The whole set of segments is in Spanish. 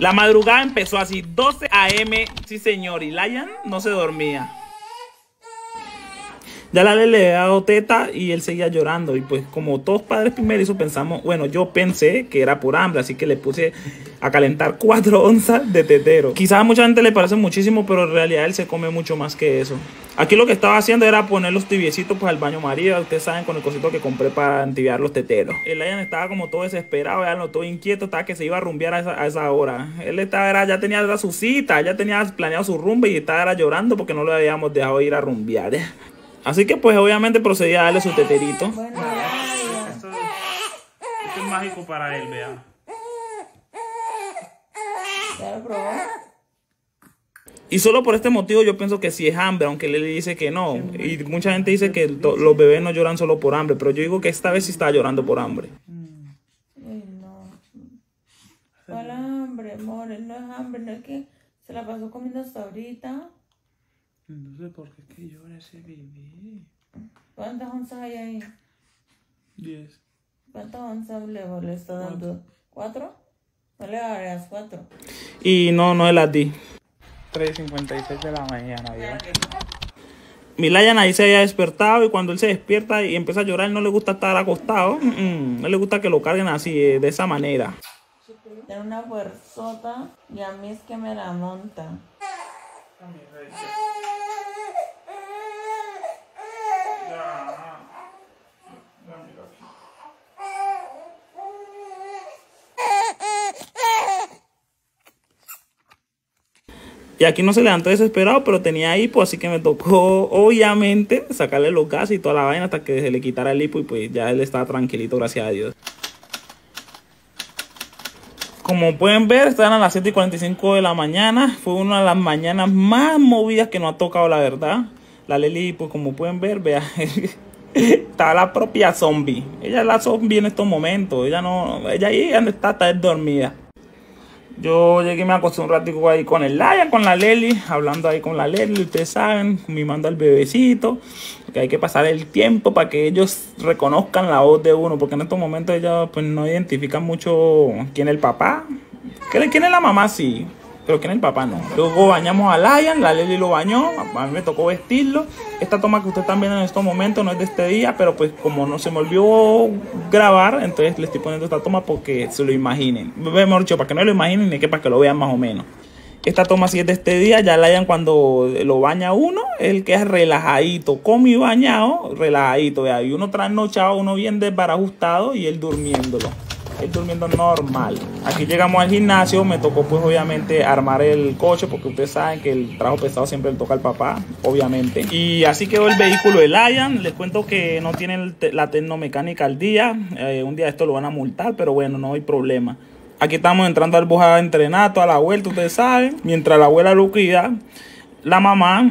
La madrugada empezó así, 12 a.m. Sí, señor, y Lion no se dormía. Ya la le había dado teta y él seguía llorando. Y pues como todos padres primerizos pensamos, bueno, yo pensé que era por hambre, así que le puse a calentar 4 onzas de tetero. Quizás a mucha gente le parece muchísimo, pero en realidad él se come mucho más que eso. Aquí lo que estaba haciendo era poner los tibiecitos pues al baño María. Ustedes saben con el cosito que compré para entibiar los teteros. El Lion estaba como todo desesperado, ya todo inquieto, estaba que se iba a rumbear a esa, a esa hora. Él estaba, ya tenía su cita, ya tenía planeado su rumba y estaba llorando porque no lo habíamos dejado ir a rumbear. Así que pues obviamente procedía a darle su teterito. esto, es mágico para él, vea. Y solo por este motivo yo pienso que sí es hambre, aunque él le dice que no. Y mucha gente dice que los bebés no lloran solo por hambre, pero yo digo que esta vez sí está llorando por hambre. no. ¿Cuál hambre, amor? No es hambre, no es que se la pasó comiendo hasta ahorita. No sé por qué es que llora ese bebé. ¿Cuántas onzas hay ahí? Diez. ¿Cuántas onzas le, le está dando? ¿Cuatro? No le darías cuatro. Y no, no las di. 3.56 de la mañana, Dios. Mi Lion ahí se había despertado y cuando él se despierta y empieza a llorar, no le gusta estar acostado. No le gusta que lo carguen así, de esa manera. Tiene una fuerzota y a mí es que me la monta. Y aquí no se levantó desesperado, pero tenía hipo, así que me tocó, obviamente, sacarle los gases y toda la vaina hasta que se le quitara el hipo y pues ya él estaba tranquilito, gracias a Dios. Como pueden ver, están a las 7 y 45 de la mañana. Fue una de las mañanas más movidas que nos ha tocado, la verdad. La Leli, pues como pueden ver, vea, está la propia zombie. Ella es la zombie en estos momentos. Ella no, ella ahí está, está dormida. Yo llegué y me acosté un ratico ahí con el Lion, con la Leli, hablando ahí con la Leli, ustedes saben, mimando al bebecito, que hay que pasar el tiempo para que ellos reconozcan la voz de uno, porque en estos momentos ellos pues no identifican mucho quién es el papá, quién es la mamá, sí, pero que en el papá no. Luego bañamos a Lion, la Lely lo bañó, a mí me tocó vestirlo. Esta toma que ustedes están viendo en estos momentos no es de este día, pero pues como no se me olvidó grabar, entonces le estoy poniendo esta toma porque se lo imaginen. Mejor dicho, para que no lo imaginen ni que para que lo vean más o menos. Esta toma sí es de este día, ya Lion cuando lo baña uno, el que es relajadito, con mi bañado, relajadito, y uno trasnochado, uno bien desbarajustado y él durmiéndolo él durmiendo normal. Aquí llegamos al gimnasio, me tocó pues obviamente armar el coche porque ustedes saben que el trabajo pesado siempre le toca al papá, obviamente. Y así quedó el vehículo de Lion. Les cuento que no tienen la tecnomecánica al día. Eh, un día esto lo van a multar, pero bueno, no hay problema. Aquí estamos entrando al bus a entrenar toda la vuelta, ustedes saben. Mientras la abuela lo cuida, la mamá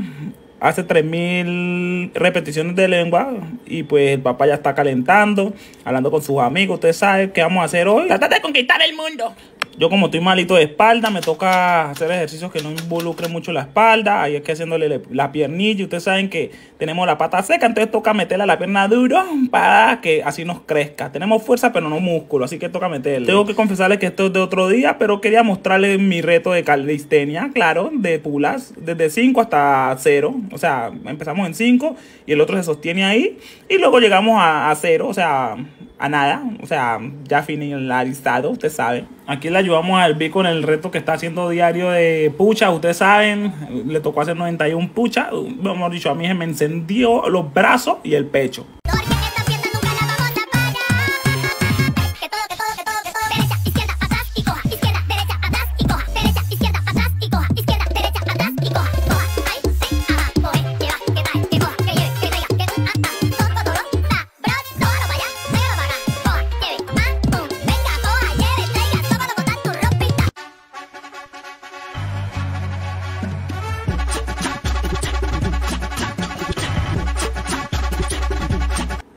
hace 3000 repeticiones de lengua y pues el papá ya está calentando, hablando con sus amigos. Ustedes saben qué vamos a hacer hoy. Trata de conquistar el mundo. Yo como estoy malito de espalda, me toca hacer ejercicios que no involucren mucho la espalda. Ahí es que haciéndole la piernilla. Ustedes saben que tenemos la pata seca, entonces toca meterle la pierna duro para que así nos crezca. Tenemos fuerza, pero no músculo, así que toca meterle. Tengo que confesarles que esto es de otro día, pero quería mostrarles mi reto de calistenia, claro, de pulas, desde 5 hasta 0. O sea, empezamos en 5 y el otro se sostiene ahí. Y luego llegamos a 0, o sea, a nada. O sea, ya finalizado, usted sabe. Aquí le ayudamos al B con el reto que está haciendo diario de pucha. Ustedes saben, le tocó hacer 91 pucha. Hemos dicho, a mí se me encendió los brazos y el pecho.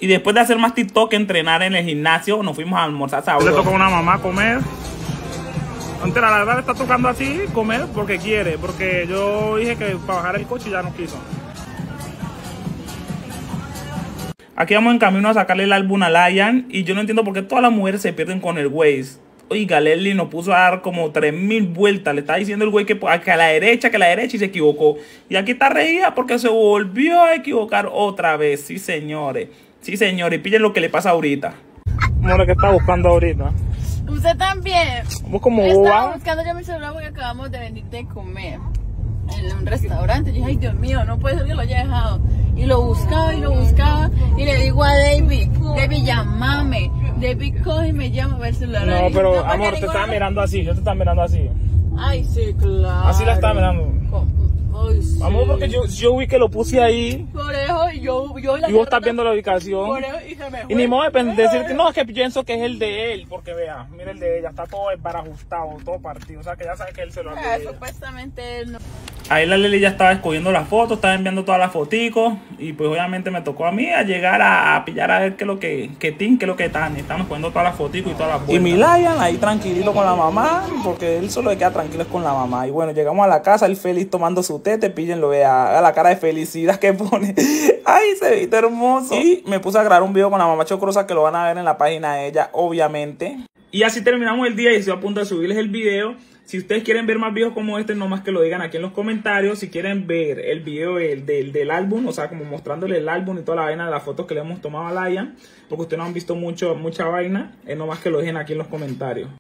Y después de hacer más TikTok, entrenar en el gimnasio, nos fuimos a almorzar sabroso. Le toca a una mamá comer. Entera, la verdad está tocando así comer porque quiere, porque yo dije que para bajar el coche ya no quiso. Aquí vamos en camino a sacarle el álbum a Lion y yo no entiendo por qué todas las mujeres se pierden con el Waze. Oiga, Leslie nos puso a dar como 3000 vueltas. Le está diciendo el güey que, que a la derecha, que a la derecha y se equivocó. Y aquí está reía porque se volvió a equivocar otra vez. Sí, señores. Sí, señores. Y pillen lo que le pasa ahorita. Como lo que está buscando ahorita. Usted también. Vos como Estaba boba. buscando ya mi celular porque acabamos de venir de comer en un restaurante. Yo dije, ay Dios mío, no puede ser que lo haya dejado. Y lo buscaba y lo buscaba. Y le digo a David, David, llamame. David coge y me llama a ver el celular. No, pero amor, te estaba mirando así. Yo te estaba mirando así. Ay, sí, claro. Así la estaba mirando. Co- Ay, sí. Amor, porque yo, yo vi que lo puse ahí. Por eso, y yo, yo la Y vos estás viendo la ubicación. Por eso, y se me Y ni modo de pen- decirte, no, es que pienso que es el de él, porque vea, mira el de ella, está todo desbarajustado, todo partido, o sea que ya sabes que es el celular Ah, de ella. supuestamente él no. Ahí la Leli ya estaba escogiendo las fotos, estaba enviando todas las foticos, y pues obviamente me tocó a mí a llegar a, a pillar a ver qué es lo que, que tin, qué es lo que están, estamos poniendo todas las foticos y todas las Y mi Lion ahí tranquilito con la mamá, porque él solo le queda tranquilo es con la mamá. Y bueno, llegamos a la casa, el feliz tomando su tete, píllenlo, vea, a la cara de felicidad que pone. Ay, se ve hermoso. Y me puse a grabar un video con la mamá Chocrosa que lo van a ver en la página de ella, obviamente. Y así terminamos el día y estoy a punto de subirles el video. Si ustedes quieren ver más videos como este, no más que lo digan aquí en los comentarios. Si quieren ver el video del, del, del álbum, o sea, como mostrándole el álbum y toda la vaina de las fotos que le hemos tomado a Lion, porque ustedes no han visto mucho, mucha vaina, es no más que lo dejen aquí en los comentarios.